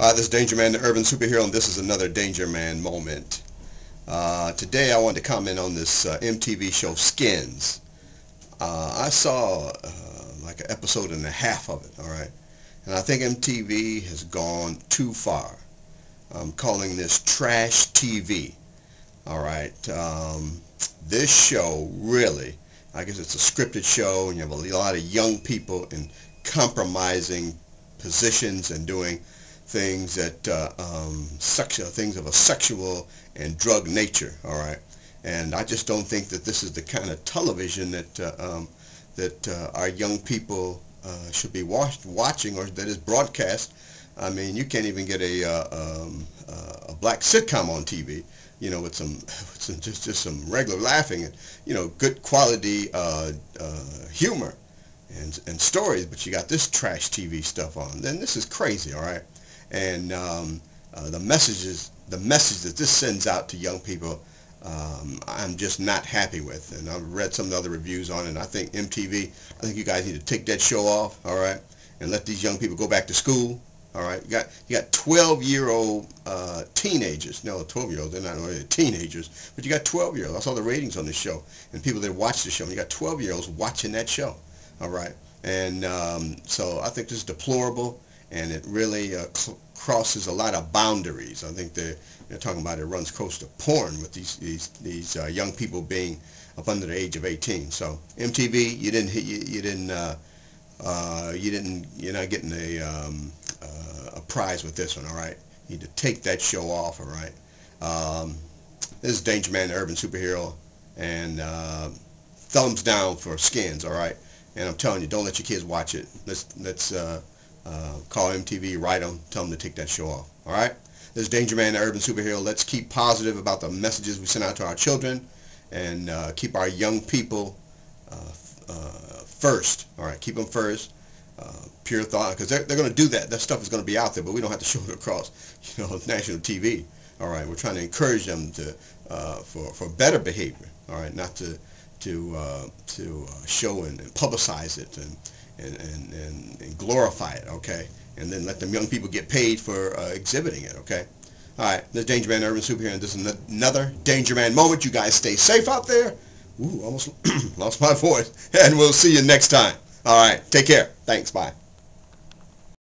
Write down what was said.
Uh, this is Danger Man, the urban superhero, and this is another Danger Man moment. Uh, today I want to comment on this uh, MTV show Skins. Uh, I saw uh, like an episode and a half of it, all right? And I think MTV has gone too far. I'm calling this trash TV, all right? Um, this show really, I guess it's a scripted show, and you have a lot of young people in compromising positions and doing things that uh, um, sexual things of a sexual and drug nature. All right, and I just don't think that this is the kind of television that uh, um, that uh, our young people uh, should be watched, watching or that is broadcast. I mean, you can't even get a uh, um, uh, a black sitcom on TV. You know, with some, with some just just some regular laughing and you know good quality humor and and stories. But you got this trash TV stuff on. Then this is crazy. All right and um, uh, the messages, the message that this sends out to young people, um, I'm just not happy with. And I've read some of the other reviews on it. And I think MTV, I think you guys need to take that show off, all right, and let these young people go back to school. All right, you got you got 12-year-old uh, teenagers. No, 12-year-olds. They're not really teenagers, but you got 12-year-olds. I saw the ratings on this show and people that watch the show. And you got 12-year-olds watching that show. All right, and um, so I think this is deplorable and it really uh, crosses a lot of boundaries. I think they're, talking about it runs close to porn with these these these uh, young people being up under the age of 18. So MTV, you didn't you, you didn't uh, uh, you didn't you're not getting a um, uh, a prize with this one. All right, you need to take that show off. All right. Um, this is Danger Man, the urban superhero, and uh, thumbs down for skins. All right. And I'm telling you, don't let your kids watch it. Let's let's uh, call MTV, write them, tell them to take that show off. All right? This is Danger Man, the urban superhero. Let's keep positive about the messages we send out to our children and uh, keep our young people uh, uh first. All right? Keep them first. Uh, pure thought, because they're, they're going to do that. That stuff is going to be out there, but we don't have to show it across, you know, national TV. All right? We're trying to encourage them to for for better behavior. All right? Not to to to show and, and publicize it and and, and, and, glorify it, okay? And then let them young people get paid for uh, exhibiting it, okay? All right, this is Danger Man Urban Superhero, and this is another Danger Man moment. You guys stay safe out there. Ooh, almost lost my voice. And we'll see you next time. All right, take care. Thanks, bye.